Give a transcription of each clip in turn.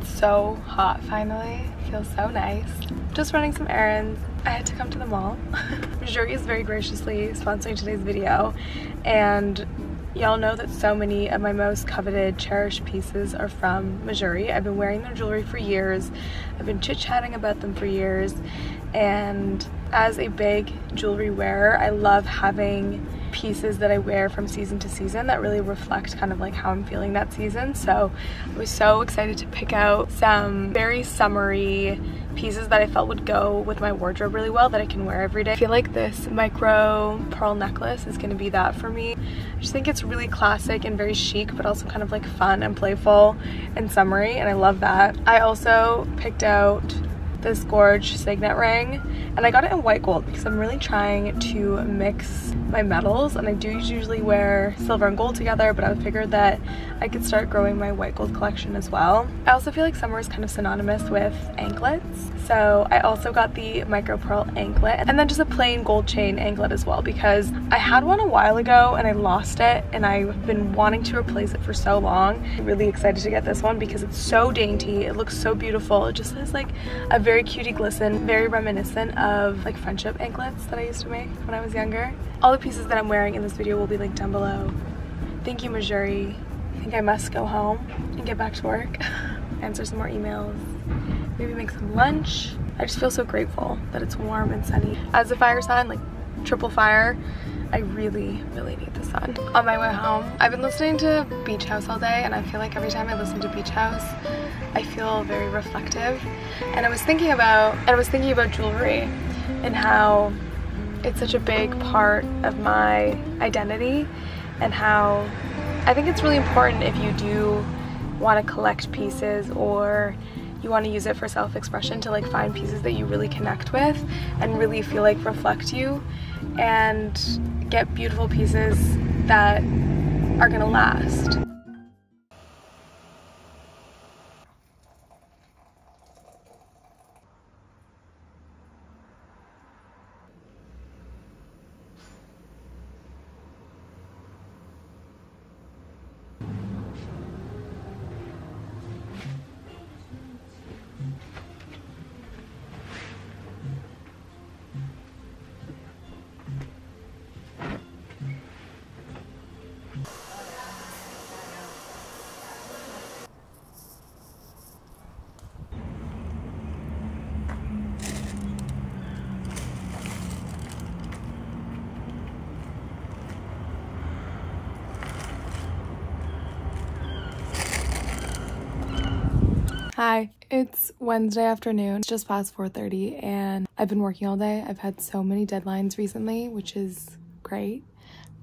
It's so hot finally. Feels so nice. Just running some errands. I had to come to the mall. Mejuri is very graciously sponsoring today's video and Y'all know that so many of my most coveted, cherished pieces are from Mejuri. I've been wearing their jewelry for years. I've been chit-chatting about them for years. And as a big jewelry wearer, I love having pieces that I wear from season to season that really reflect kind of like how I'm feeling that season. So I was so excited to pick out some very summery pieces that I felt would go with my wardrobe really well that I can wear every day. I feel like this micro pearl necklace is going to be that for me. I just think it's really classic and very chic but also kind of like fun and playful and summery and I love that. I also picked out this gorge signet ring and I got it in white gold because I'm really trying to mix my metals and I do usually wear silver and gold together but I figured that I could start growing my white gold collection as well. I also feel like summer is kind of synonymous with anklets so I also got the micro pearl anklet and then just a plain gold chain anklet as well because I had one a while ago and I lost it and I've been wanting to replace it for so long. I'm really excited to get this one because it's so dainty, it looks so beautiful, it just has like a very cutie glisten, very reminiscent of like friendship anklets that I used to make when I was younger. All the pieces that I'm wearing in this video will be linked down below. Thank you, Mejuri. I think I must go home and get back to work, answer some more emails, maybe make some lunch. I just feel so grateful that it's warm and sunny. As a fire sign, like triple fire, I really, really need the sun. On my way home, I've been listening to Beach House all day and I feel like every time I listen to Beach House, I feel very reflective. And I was thinking about, and I was thinking about jewelry and how it's such a big part of my identity and how I think it's really important if you do want to collect pieces or you want to use it for self-expression to like find pieces that you really connect with and really feel like reflect you and get beautiful pieces that are gonna last. Hi, it's Wednesday afternoon. It's just past 4:30 and I've been working all day. I've had so many deadlines recently, which is great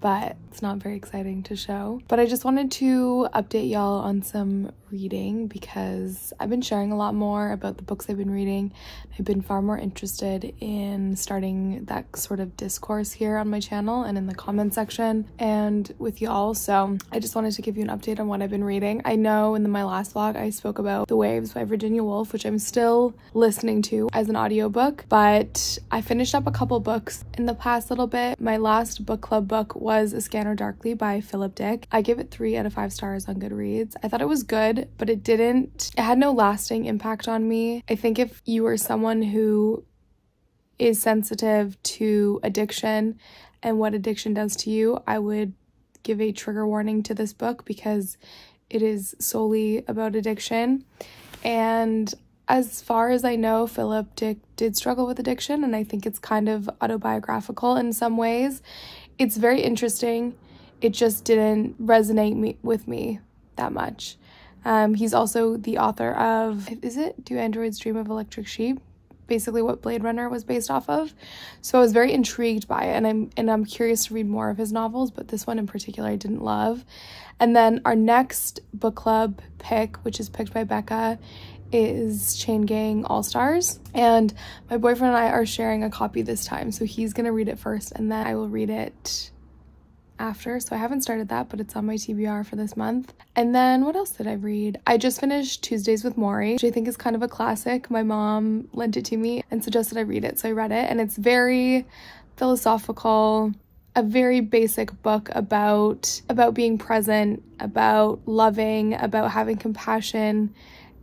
but it's not very exciting to show. But I just wanted to update y'all on some reading because I've been sharing a lot more about the books I've been reading. I've been far more interested in starting that sort of discourse here on my channel and in the comment section and with y'all. So I just wanted to give you an update on what I've been reading. I know in the, my last vlog I spoke about The Waves by Virginia Woolf, which I'm still listening to as an audiobook, but I finished up a couple books in the past little bit. My last book club book was A Scanner Darkly by Philip Dick. I give it three out of five stars on Goodreads. I thought it was good, but it didn't, it had no lasting impact on me. I think if you are someone who is sensitive to addiction and what addiction does to you, I would give a trigger warning to this book because it is solely about addiction. And as far as I know, Philip Dick did struggle with addiction, and I think it's kind of autobiographical in some ways it's very interesting. It just didn't resonate me with me that much. Um, he's also the author of is it Do Androids Dream of Electric Sheep? Basically, what Blade Runner was based off of. So I was very intrigued by it, and I'm and I'm curious to read more of his novels. But this one in particular, I didn't love. And then our next book club pick, which is picked by Becca, is Chain Gang All Stars. And my boyfriend and I are sharing a copy this time. So he's going to read it first and then I will read it after. So I haven't started that, but it's on my TBR for this month. And then what else did I read? I just finished Tuesdays with Morrie, which I think is kind of a classic. My mom lent it to me and suggested I read it. So I read it and it's very philosophical a very basic book about about being present, about loving, about having compassion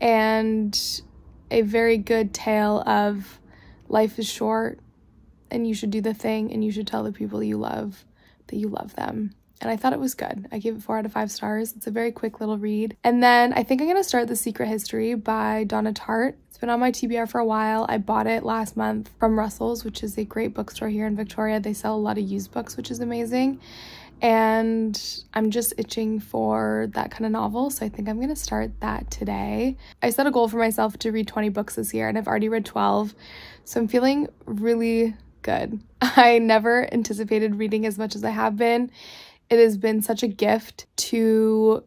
and a very good tale of life is short and you should do the thing and you should tell the people you love that you love them. And I thought it was good. I gave it four out of five stars. It's a very quick little read. And then I think I'm gonna start The Secret History by Donna Tartt. It's been on my TBR for a while. I bought it last month from Russell's, which is a great bookstore here in Victoria. They sell a lot of used books, which is amazing and I'm just itching for that kind of novel. So I think I'm going to start that today. I set a goal for myself to read 20 books this year, and I've already read 12. So I'm feeling really good. I never anticipated reading as much as I have been. It has been such a gift to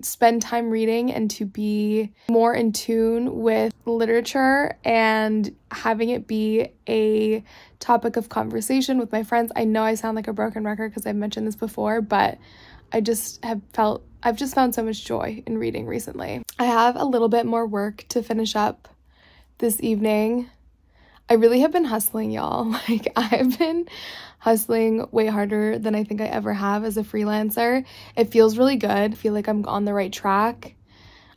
spend time reading and to be more in tune with literature and having it be a topic of conversation with my friends. I know I sound like a broken record because I've mentioned this before, but I just have felt I've just found so much joy in reading recently. I have a little bit more work to finish up this evening. I really have been hustling, y'all. Like, I've been hustling way harder than I think I ever have as a freelancer. It feels really good. I feel like I'm on the right track.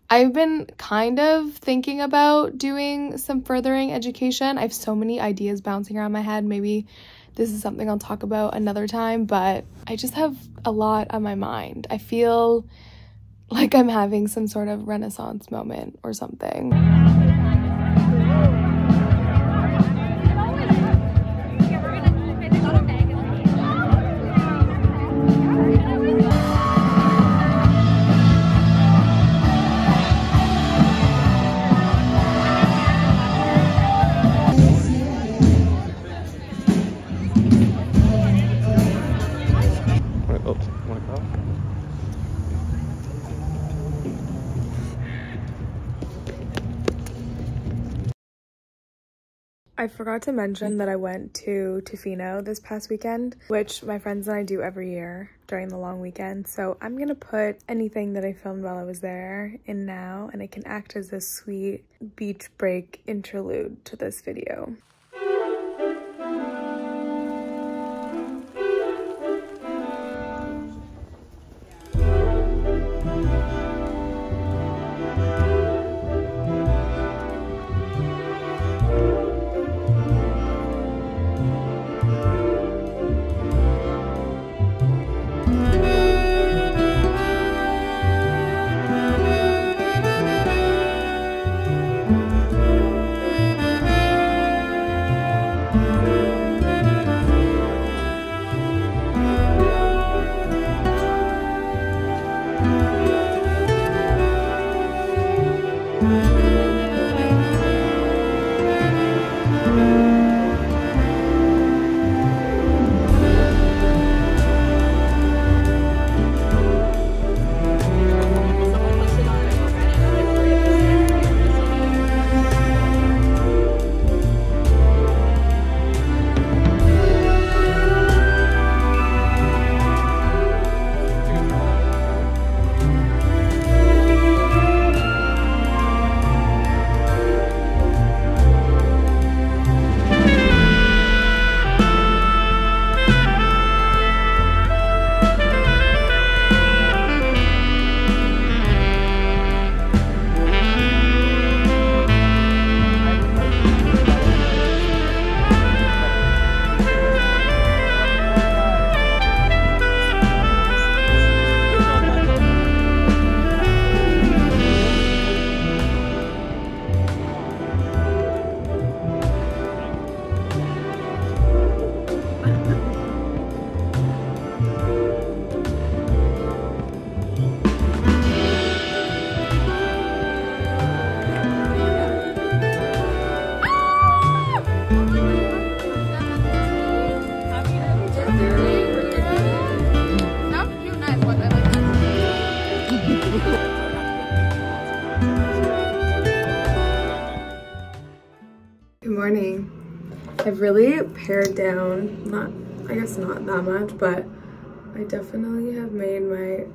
I've been kind of thinking about doing some furthering education. I have so many ideas bouncing around my head. Maybe this is something I'll talk about another time, but I just have a lot on my mind. I feel like I'm having some sort of renaissance moment or something. I forgot to mention that I went to Tofino this past weekend, which my friends and I do every year during the long weekend. So I'm gonna put anything that I filmed while I was there in now, and it can act as a sweet beach break interlude to this video. Pared down, not, I guess not that much, but I definitely have made my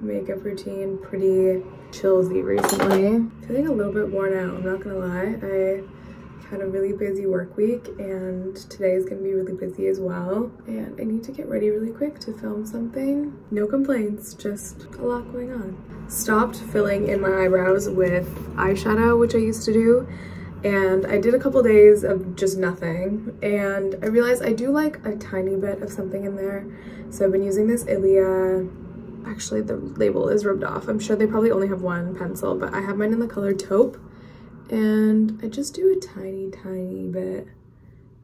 makeup routine pretty chillsy recently. Feeling a little bit worn out, I'm not gonna lie. I had a really busy work week and today is gonna be really busy as well. And I need to get ready really quick to film something. No complaints, just a lot going on. Stopped filling in my eyebrows with eyeshadow, which I used to do. And I did a couple days of just nothing. And I realized I do like a tiny bit of something in there. So I've been using this Ilia actually the label is rubbed off. I'm sure they probably only have one pencil, but I have mine in the color taupe and I just do a tiny, tiny bit,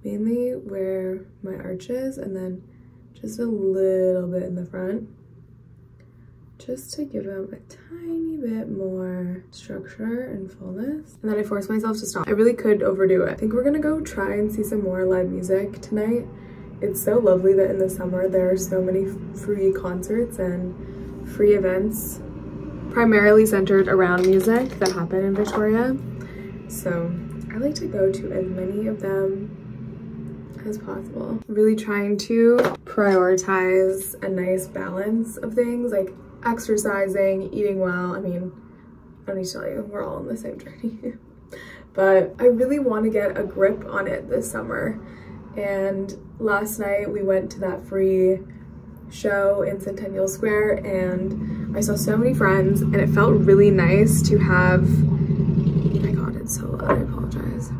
mainly where my arch is and then just a little bit in the front, just to give them a tiny bit more structure and fullness. And then I force myself to stop. I really could overdo it. I think we're gonna go try and see some more live music tonight. It's so lovely that in the summer there are so many free concerts and free events primarily centered around music that happen in Victoria. So I like to go to as many of them as possible. Really trying to prioritize a nice balance of things like exercising, eating well. I mean, let me tell you, we're all on the same journey. but I really want to get a grip on it this summer. And last night we went to that free show in Centennial Square and I saw so many friends and it felt really nice to have oh my god, it's so loud, I apologize.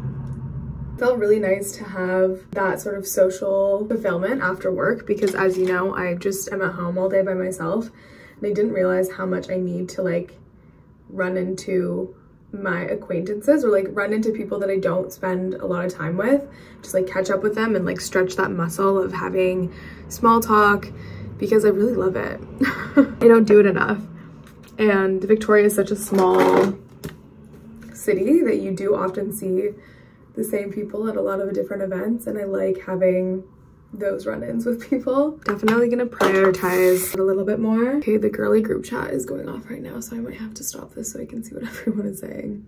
felt really nice to have that sort of social fulfillment after work because as you know, I just am at home all day by myself and I didn't realize how much I need to like run into my acquaintances or like run into people that I don't spend a lot of time with, just like catch up with them and like stretch that muscle of having small talk because I really love it. I don't do it enough. And Victoria is such a small city that you do often see the same people at a lot of different events and I like having those run-ins with people. Definitely gonna prioritize a little bit more. Okay, the girly group chat is going off right now, so I might have to stop this so I can see what everyone is saying.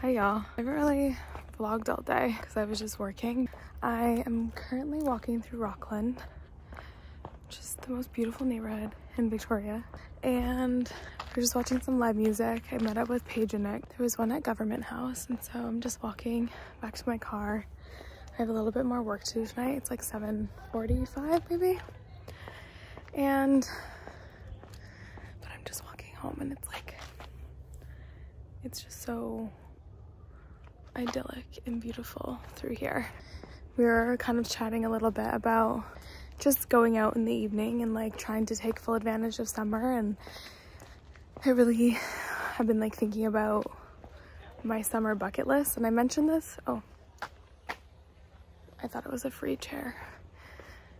Hey y'all, I haven't really vlogged all day because I was just working. I am currently walking through Rockland, just the most beautiful neighborhood in Victoria. And we're just watching some live music. I met up with Paige and Nick. There was one at Government House and so I'm just walking back to my car. I have a little bit more work to do tonight. It's like 7.45 maybe. And, but I'm just walking home and it's like, it's just so idyllic and beautiful through here. We were kind of chatting a little bit about just going out in the evening and like trying to take full advantage of summer and I really have been like thinking about my summer bucket list and I mentioned this oh I thought it was a free chair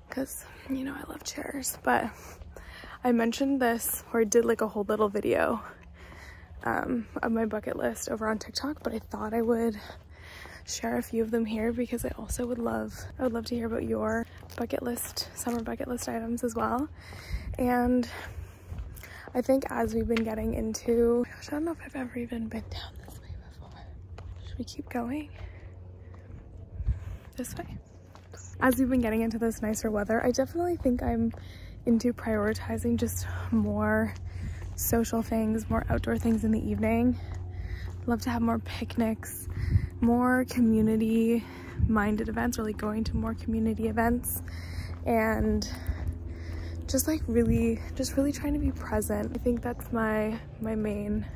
because you know I love chairs but I mentioned this or did like a whole little video um, of my bucket list over on TikTok, but I thought I would share a few of them here because I also would love, I would love to hear about your bucket list, summer bucket list items as well. And I think as we've been getting into, gosh, I don't know if I've ever even been down this way before. Should we keep going? This way? As we've been getting into this nicer weather, I definitely think I'm into prioritizing just more social things, more outdoor things in the evening. Love to have more picnics, more community minded events, really going to more community events and just like really, just really trying to be present. I think that's my, my main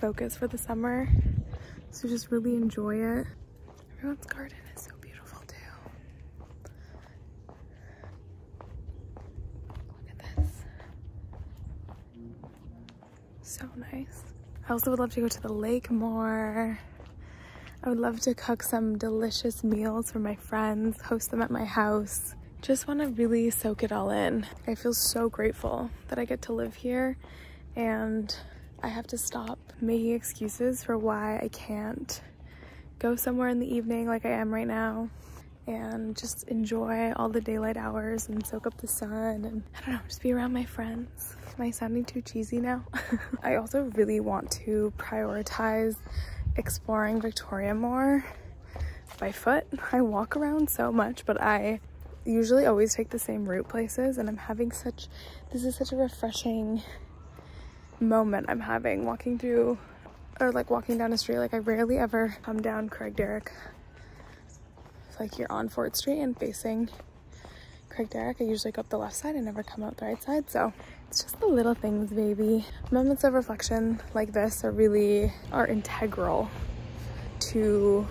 focus for the summer. So just really enjoy it. Everyone's garden is so nice. I also would love to go to the lake more. I would love to cook some delicious meals for my friends, host them at my house. Just want to really soak it all in. I feel so grateful that I get to live here and I have to stop making excuses for why I can't go somewhere in the evening like I am right now and just enjoy all the daylight hours and soak up the sun and I don't know, just be around my friends. Am I sounding too cheesy now? I also really want to prioritize exploring Victoria more. by foot. I walk around so much, but I usually always take the same route places and I'm having such, this is such a refreshing moment I'm having walking through or like walking down a street. Like I rarely ever come down Like you're on Fort Street and facing Craigdarroch. I usually go up the left side and never come out the right side. So it's just the little things, baby. Moments of reflection like this are really, are integral to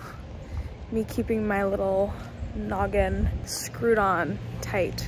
me keeping my little noggin screwed on tight.